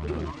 Ah!